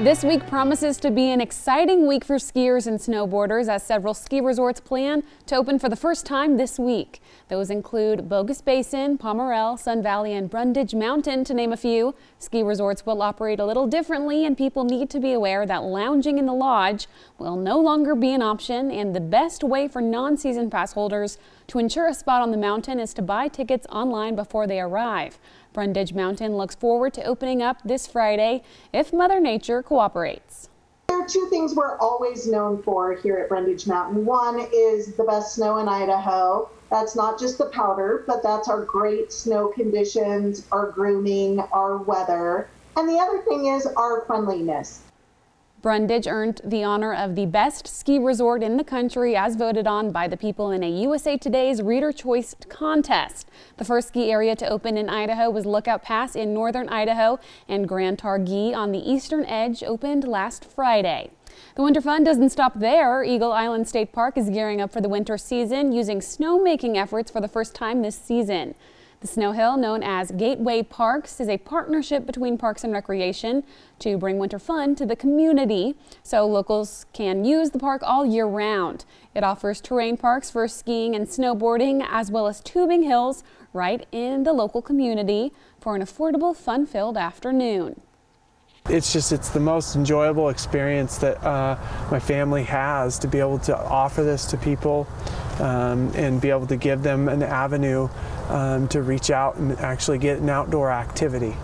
This week promises to be an exciting week for skiers and snowboarders as several ski resorts plan to open for the first time this week. Those include Bogus Basin, Pomerelle, Sun Valley, and Brundage Mountain, to name a few. Ski resorts will operate a little differently, and people need to be aware that lounging in the lodge will no longer be an option. And the best way for non season pass holders to ensure a spot on the mountain is to buy tickets online before they arrive. Brundage Mountain looks forward to opening up this Friday if Mother Nature cooperates. There are two things we're always known for here at Brundage Mountain. One is the best snow in Idaho. That's not just the powder, but that's our great snow conditions, our grooming, our weather. And the other thing is our friendliness. Brundage earned the honor of the best ski resort in the country as voted on by the people in a USA Today's Reader Choice contest. The first ski area to open in Idaho was Lookout Pass in northern Idaho and Grand Targhee on the eastern edge opened last Friday. The winter fun doesn't stop there. Eagle Island State Park is gearing up for the winter season using snowmaking efforts for the first time this season. The Snow Hill, known as Gateway Parks, is a partnership between Parks and Recreation to bring winter fun to the community so locals can use the park all year round. It offers terrain parks for skiing and snowboarding as well as tubing hills right in the local community for an affordable, fun-filled afternoon it's just it's the most enjoyable experience that uh, my family has to be able to offer this to people um, and be able to give them an avenue um, to reach out and actually get an outdoor activity.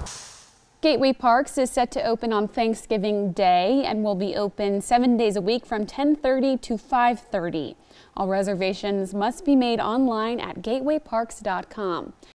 Gateway Parks is set to open on Thanksgiving Day and will be open seven days a week from 10:30 to 5:30. All reservations must be made online at gatewayparks.com.